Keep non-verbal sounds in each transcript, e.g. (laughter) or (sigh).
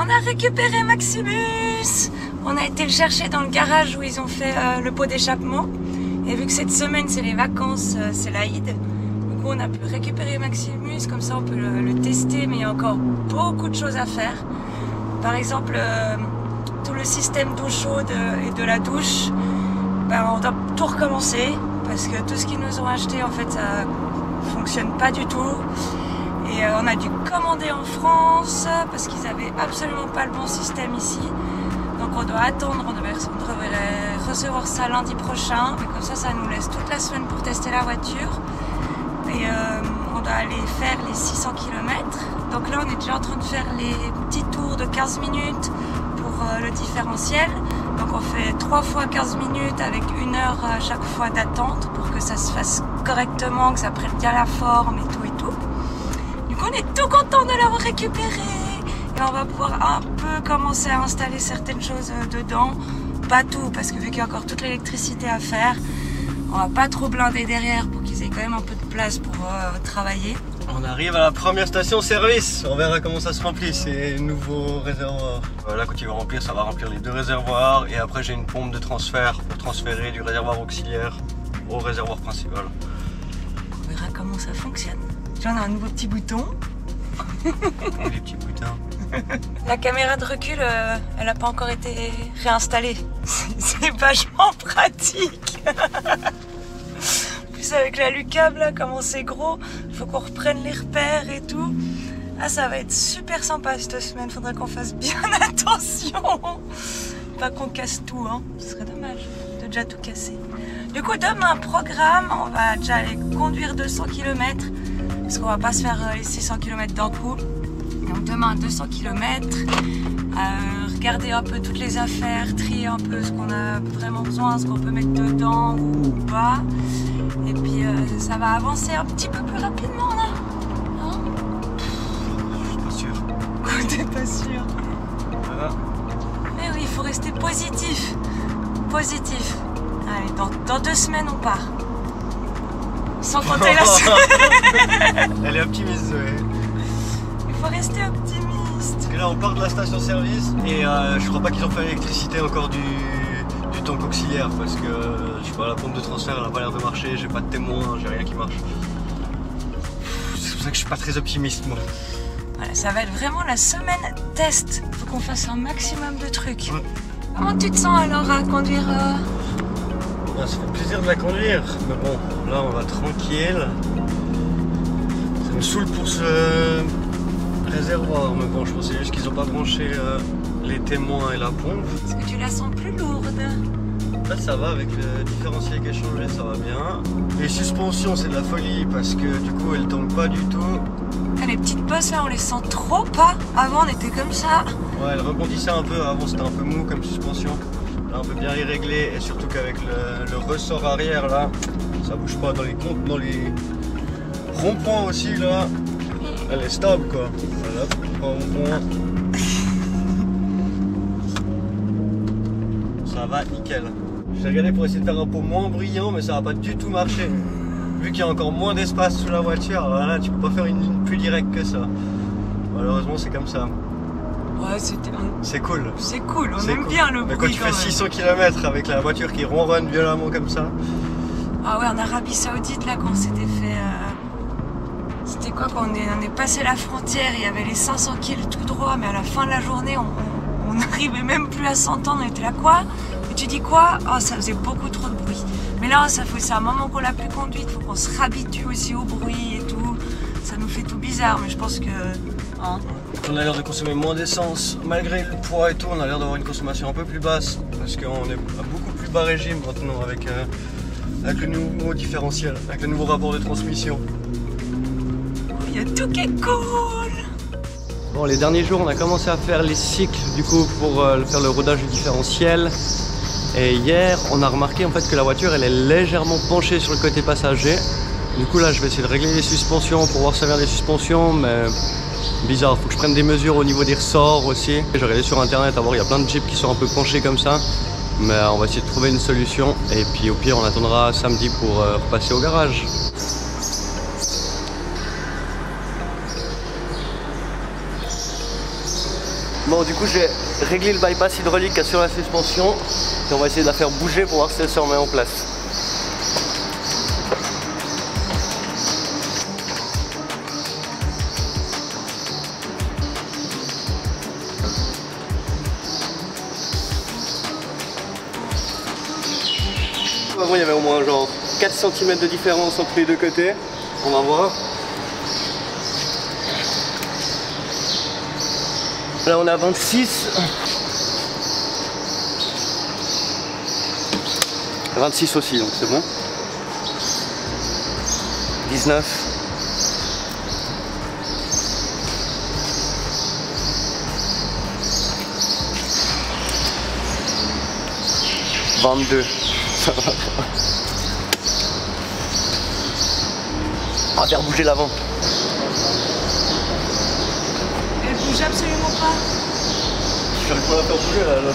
On a récupéré Maximus On a été le chercher dans le garage où ils ont fait euh, le pot d'échappement. Et vu que cette semaine c'est les vacances, euh, c'est l'Aïd, du coup on a pu récupérer Maximus, comme ça on peut le, tester, mais il y a encore beaucoup de choses à faire. Par exemple, euh, tout le système d'eau chaude et de la douche, ben, on doit tout recommencer parce que tout ce qu'ils nous ont acheté en fait ça fonctionne pas du tout. Et euh, on a dû commander en France parce qu'ils avaient absolument pas le bon système ici. Donc on doit attendre, on devrait, recevoir ça lundi prochain. Mais comme ça, ça nous laisse toute la semaine pour tester la voiture. Et euh, on doit aller faire les 600 km. Donc là, on est déjà en train de faire les petits tours de 15 minutes pour euh, le différentiel. Donc on fait 3 fois 15 minutes avec une heure à chaque fois d'attente pour que ça se fasse correctement, que ça prenne bien la forme et tout on est tout content de l'avoir récupéré. Et on va pouvoir un peu commencer à installer certaines choses euh, dedans. Pas tout, parce que vu qu'il y a encore toute l'électricité à faire, on va pas trop blinder derrière pour qu'ils aient quand même un peu de place pour euh, travailler. On arrive à la première station service. On verra comment ça se remplit ces nouveaux réservoirs. Voilà, quand il va remplir, ça va remplir les deux réservoirs. Et après, j'ai une pompe de transfert pour transférer du réservoir auxiliaire au réservoir principal. On verra comment ça fonctionne. J'en ai un nouveau petit bouton. Les petits boutons. La caméra de recul, euh, elle n'a pas encore été réinstallée. C'est vachement pratique. En plus avec la lucable, là, comment c'est gros, il faut qu'on reprenne les repères et tout. Ah, ça va être super sympa cette semaine. Faudrait qu'on fasse bien (laughs) attention. Pas qu'on casse tout, hein. Ce serait dommage de déjà tout casser. Du coup, demain, programme, on va déjà aller conduire 200 km. Parce qu'on va pas se faire les 600 km d'un coup. Donc demain 200 km, euh, regarder un peu toutes les affaires, trier un peu ce qu'on a vraiment besoin, ce qu'on peut mettre dedans ou pas. Et puis euh, ça va avancer un petit peu plus rapidement là. Hein Je suis pas sûr. (laughs) T'es pas sûr Voilà. Mais oui, il faut rester positif. Positif. Allez, dans, dans deux semaines on part. Sans compter la. (laughs) Elle est optimiste, Zoé. Il faut rester optimiste. Parce que là, on part de la station-service et euh, je crois pas qu'ils ont fait l'électricité encore du, du tank auxiliaire parce que je sais pas, la pompe de transfert elle a pas l'air de marcher, j'ai pas de témoin, j'ai rien qui marche. C'est pour ça que je suis pas très optimiste moi. Voilà, ça va être vraiment la semaine test. Faut qu'on fasse un maximum de trucs. Ouais. Comment tu te sens alors à conduire euh, Ça fait plaisir de la conduire, mais bon, là on va tranquille. Ça me saoule pour ce réservoir, mais bon, je pensais juste qu'ils ont pas branché euh, les témoins et la pompe. Est-ce que tu la sens plus lourde? Là ça va avec le différentiel qui a changé, ça va bien. Les suspensions c'est de la folie parce que du coup elles tombent pas du tout. Ah, Les petites bosses là, on les sent trop pas. Avant, on était comme ça. Ouais, elles rebondissaient un peu, avant c'était un peu mou comme suspension. Là on peut bien y régler et surtout qu'avec le, ressort arrière là, ça bouge pas dans les comptes, dans les ronds-points aussi là. Elle est stable quoi. Ça va nickel. J'ai regardé pour essayer de faire un pot moins brillant mais ça va pas du tout marcher. Vu qu'il y a encore moins d'espace sous la voiture, voilà, tu peux pas faire une ligne plus directe que ça. Malheureusement c'est comme ça. Ouais, c'était. C'est cool. C'est cool, on aime cool. bien le Mais bruit. quand tu quand fais même. 600 km avec la voiture qui ronronne violemment comme ça, Ah ouais, en Arabie Saoudite, là, quand on s'était fait. euh, C'était quoi quand on est, on est passé la frontière, il y avait les 500 kills tout droit, mais à la fin de la journée, on n'arrivait même plus à s'entendre. On était là, quoi? Et tu dis quoi? Oh, ça faisait beaucoup trop de bruit. Mais là, ça fait c'est un moment qu'on l'a plus conduite, faut qu'on se réhabitue aussi au bruit et tout. Ça nous fait tout bizarre, mais je pense que. Hein, on a l'air de consommer moins d'essence. Malgré le poids et tout, on a l'air d'avoir une consommation un peu plus basse parce qu'on est à beaucoup plus bas régime maintenant avec, euh, avec le nouveau différentiel, avec le nouveau rapport de transmission. il y a tout qui est cool Bon, les derniers jours, on a commencé à faire les cycles du coup pour euh, faire le rodage du différentiel. Et hier, on a remarqué en fait que la voiture elle est légèrement penchée sur le côté passager. Du coup là, je vais essayer de régler les suspensions pour voir servir des suspensions, mais bizarre. Faut que je prenne des mesures au niveau des ressorts aussi. J'ai regardé sur internet à voir, il y a plein de jeeps qui sont un peu penchés comme ça. Mais on va essayer de trouver une solution. Et puis au pire, on attendra samedi pour euh, repasser au garage. Bon, du coup, j'ai réglé le bypass hydraulique sur la suspension et on va essayer de la faire bouger pour voir si elle se remet en place. Avant, il y avait au moins genre 4 cm de différence entre les deux côtés. On va voir. Là, on a 26. 26 aussi, donc c'est bon. 19. 22. On va faire bouger l'avant. Elle bouge absolument pas. J'arrive pas à la faire bouger là, là, là.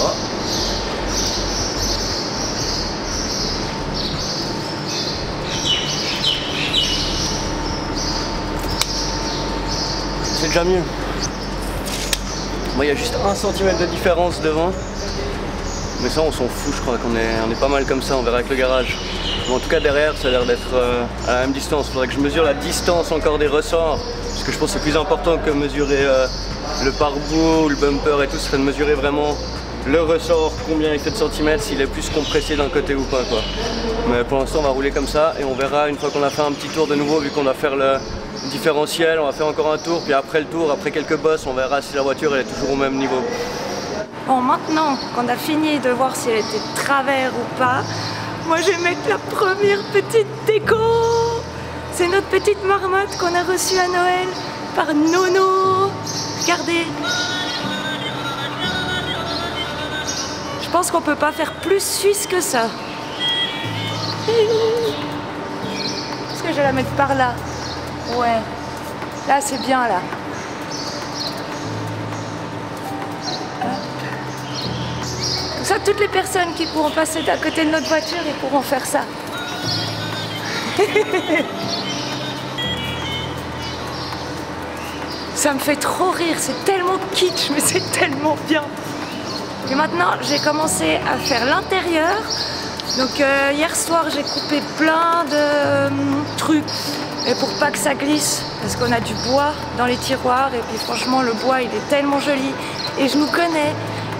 Ah. C'est déjà mieux. Moi, il y a juste un centimètre de différence devant. Mais ça, on s'en fout, je crois qu'on est, on pas mal comme ça, on verra avec le garage. En tout cas, derrière, ça a l'air d'être euh, à la même distance. Il faudrait que je mesure la distance encore des ressorts. Parce que je pense que c'est plus important que mesurer euh, le pare-boue, le bumper et tout. Ce serait de mesurer vraiment le ressort, combien il fait de centimètres, s'il est plus compressé d'un côté ou pas. Quoi. Mais pour l'instant, on va rouler comme ça et on verra une fois qu'on a fait un petit tour de nouveau, vu qu'on va faire le différentiel, on va faire encore un tour. Puis après le tour, après quelques bosses, on verra si la voiture est toujours au même niveau. Bon, maintenant qu'on a fini de voir si elle était travers ou pas, moi je vais mettre la première petite déco. C'est notre petite marmotte qu'on a reçue à Noël par Nono. Regardez. Je pense qu'on peut pas faire plus suisse que ça. Est-ce que je vais la mettre par là Ouais. Là, c'est bien là. Comme ça, toutes les personnes qui pourront passer à côté de notre voiture, ils pourront faire ça. (laughs) ça me fait trop rire, c'est tellement kitsch, mais c'est tellement bien. Et maintenant, j'ai commencé à faire l'intérieur. Donc euh, hier soir, j'ai coupé plein de euh, trucs. Et pour pas que ça glisse, parce qu'on a du bois dans les tiroirs. Et puis franchement, le bois, il est tellement joli. Et je nous connais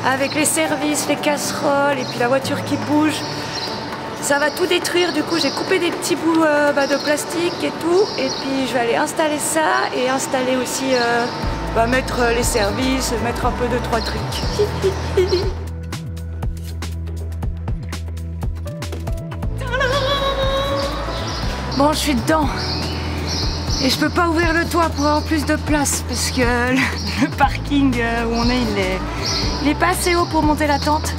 avec les services, les casseroles et puis la voiture qui bouge. Ça va tout détruire, du coup j'ai coupé des petits bouts euh, bah, de plastique et tout. Et puis je vais aller installer ça et installer aussi, bah, mettre les services, mettre un peu de trois trucs. (laughs) Bon, je suis dedans. Et je peux pas ouvrir le toit pour avoir plus de place parce que le, parking euh, où on est, il est, il est pas assez haut pour monter la tente.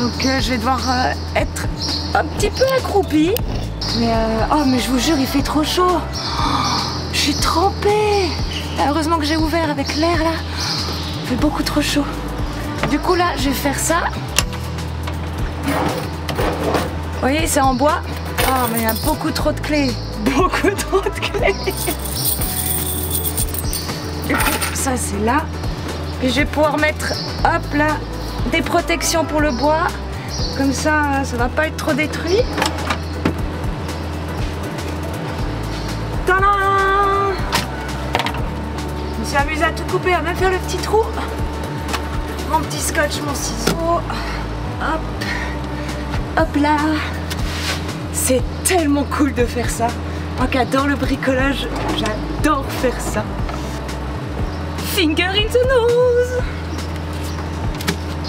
Donc euh, je vais devoir euh, être un petit peu accroupie. Mais oh mais je vous jure, il fait trop chaud. Oh, je suis trempée. Heureusement que j'ai ouvert avec l'air là. Il fait beaucoup trop chaud. Du coup là, je vais faire ça. Vous voyez, c'est en bois. Ah, mais il y a beaucoup trop de clés. (laughs) Beaucoup trop de clés. Du coup, ça c'est là. Puis je vais pouvoir mettre, hop là, des protections pour le bois. Comme ça, ça va pas être trop détruit. Tadam Je me suis amusée à tout couper, à même faire le petit trou. Mon petit scotch, mon ciseau. Hop. Hop là. C'est tellement cool de faire ça. Moi qui adore le bricolage, j'adore faire ça. Finger in the nose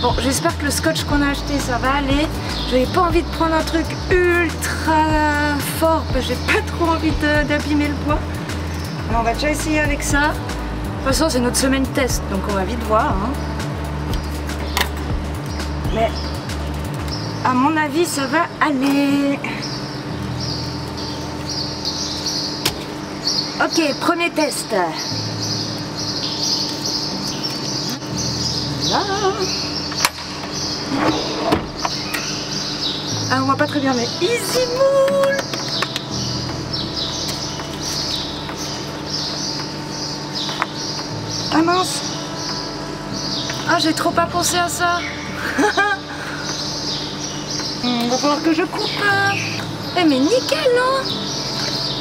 Bon, j'espère que le scotch qu'on a acheté, ça va aller. J'avais pas envie de prendre un truc ultra fort, parce que j'ai pas trop envie d'abîmer le bois. On va déjà essayer avec ça. De toute façon, c'est notre semaine test, donc on va vite voir. hein. Mais à mon avis, ça va aller. Ok, premier test. Là. Ah, on voit pas très bien, mais easy moule. Ah mince Ah j'ai trop pas pensé à ça Il (laughs) va falloir que je coupe. Eh mais nickel non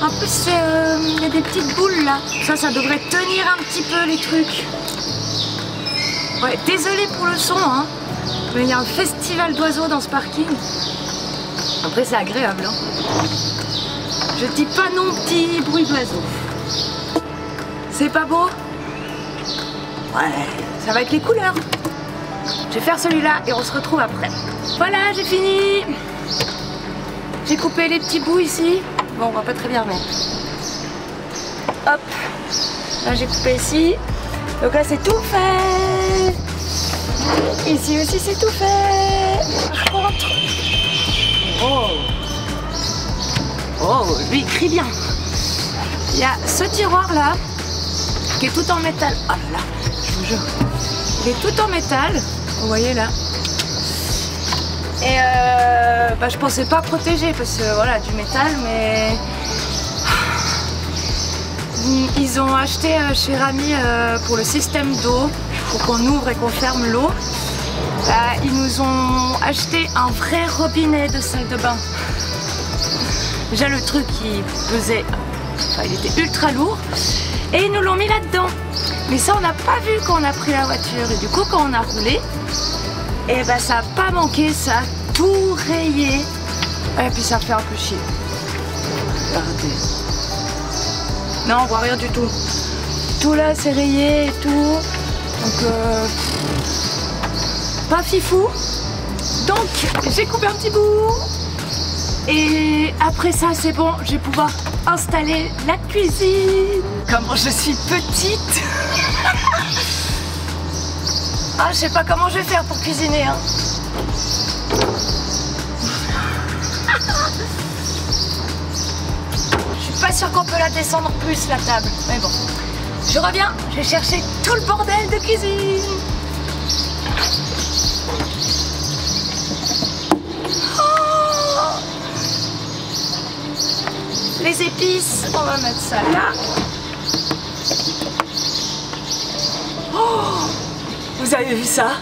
En plus euh, il y a des petites boules là. Ça ça devrait tenir un petit peu les trucs. Ouais, désolé pour le son hein. Mais il y a un festival d'oiseaux dans ce parking. Après c'est agréable hein. Je dis pas non petit bruit d'oiseaux. C'est pas beau? Ouais, ça va être les couleurs. Je vais faire celui-là et on se retrouve après. Voilà, j'ai fini. J'ai coupé les petits bouts ici. Bon, on voit pas très bien, mais... Hop. Là, j'ai coupé ici. Donc là, c'est tout fait. Ici aussi, c'est tout fait. Je rentre. Oh. Oh, lui, il crie bien. Il y a ce tiroir-là qui est tout en métal. Oh là là, je vous jure. Il est tout en métal. Vous voyez là Et euh, bah, je pensais pas protéger parce que voilà, du métal, mais (sighs) ils ont acheté euh, chez Rami euh, pour le système d'eau, pour qu'on ouvre et qu'on ferme l'eau. ils nous ont acheté un vrai robinet de salle de bain. Déjà le truc qui pesait, enfin il était ultra lourd, et ils nous l'ont mis là-dedans. Mais ça on n'a pas vu quand on a pris la voiture, et du coup quand on a roulé, et ben ça a pas manqué, ça a tout rayé. Et puis ça fait un peu chier. Regardez. Non, on voit rien du tout. Tout là c'est rayé et tout. Donc euh, pas fifou. Donc j'ai coupé un petit bout. Et après ça c'est bon, je vais pouvoir installer la cuisine. Comment je suis petite Ah, je sais pas comment je vais faire pour cuisiner. Hein. je suis pas sûre qu'on peut la descendre plus la table. Mais bon. Je reviens, je vais chercher tout le bordel de cuisine. Oh Les épices, on va mettre ça là. Oh vous avez vu ça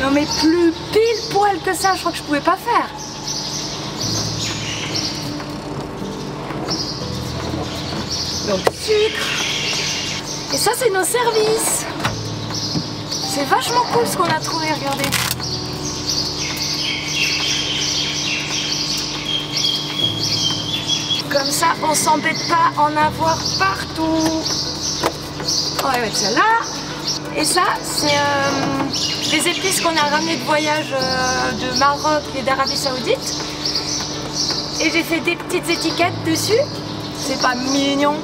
Non mais plus pile poil que ça, je crois que je pouvais pas faire. Donc sucre. Et ça c'est nos services. C'est vachement cool ce qu'on a trouvé, regardez. Comme ça, on s'embête pas en avoir partout. On va mettre ça là. Et ça, c'est euh, des épices qu'on a ramenées de voyage euh, de Maroc et d'Arabie Saoudite. Et j'ai fait des petites étiquettes dessus. C'est pas mignon.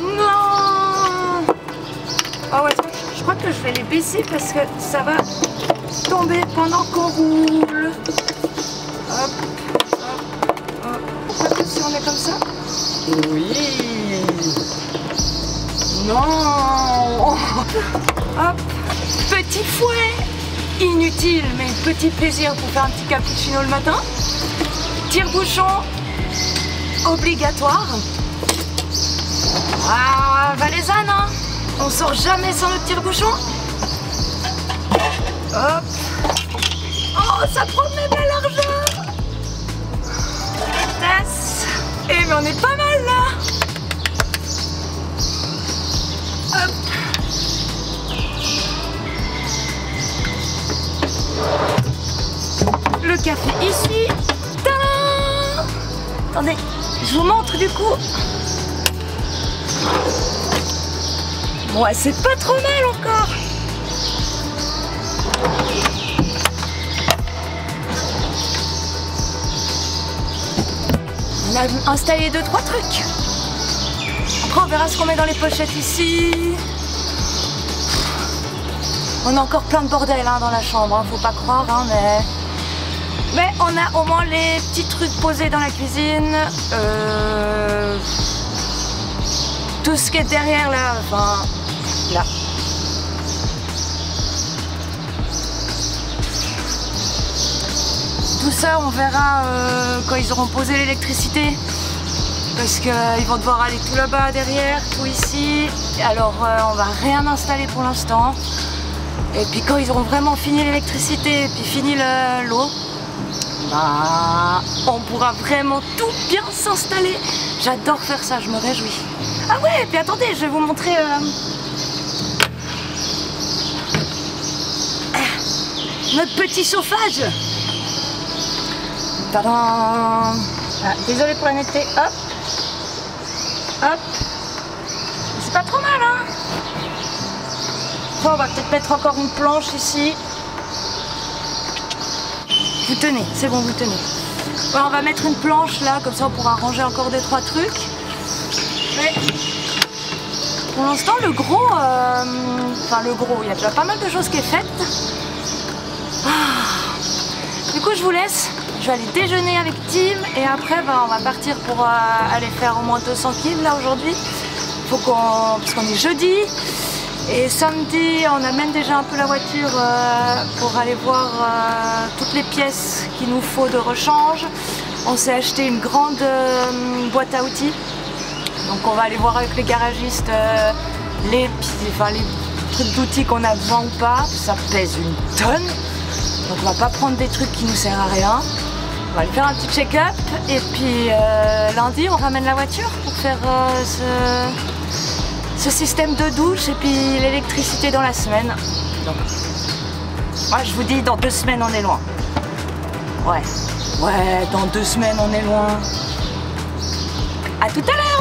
Non Ah ouais, je crois que je vais les baisser parce que ça va tomber pendant qu'on roule. Hop, hop, hop. Pourquoi si on est comme ça? Oui non. (laughs) Hop. Petit fouet. Inutile, mais petit plaisir pour faire un petit cappuccino le matin. Tire-bouchon. Obligatoire. Ah, valaisanne, hein. On sort jamais sans le tire-bouchon. Hop. Oh, ça prend même à l'argent. Tasse Eh, mais on est pas mal là Le café ici. Attendez, je vous montre du coup. Bon, c'est pas trop mal encore. On a installé deux trois trucs. Après on verra ce qu'on met dans les pochettes ici. On a encore plein de bordel hein, dans la chambre, hein, faut pas croire, hein, mais... Mais on a au moins les petits trucs posés dans la cuisine. Euh, tout ce qui est derrière là, enfin là. Tout ça on verra euh, quand ils auront posé l'électricité. parce qu'ils vont devoir aller tout là-bas derrière, tout ici. Alors euh, on va rien installer pour l'instant. Et puis quand ils auront vraiment fini l'électricité et puis fini l'eau, bah, on pourra vraiment tout bien s'installer. J'adore faire ça, je me réjouis. Ah ouais, et puis attendez, je vais vous montrer... Euh, notre petit chauffage. Tadam ah, Désolé pour la netteté, hop. Hop. C'est pas trop mal, hein On va peut-être mettre encore une planche ici. Vous tenez, c'est bon, vous tenez. on va mettre une planche là, comme ça on pourra ranger encore des trois trucs. Mais pour l'instant, le gros, euh, enfin le gros, il y a déjà pas mal de choses qui est faites. Ah. Du coup, je vous laisse. Je vais aller déjeuner avec Tim et après, ben, on va partir pour euh, aller faire au moins 200 km là aujourd'hui. Faut qu'on, parce qu'on est jeudi. Et samedi, on amène déjà un peu la voiture euh, pour aller voir euh, toutes les pièces qu'il nous faut de rechange. On s'est acheté une grande boîte à outils. Donc on va aller voir avec les garagistes les, enfin, les trucs d'outils qu'on a besoin ou pas. Ça pèse une tonne. Donc on va pas prendre des trucs qui nous servent à rien. On va aller faire un petit check-up et puis euh, lundi on ramène la voiture pour faire euh, ce, système de douche et puis l'électricité dans la semaine. Moi je vous dis dans deux semaines on est loin. Ouais, ouais, dans deux semaines on est loin. A tout à l'heure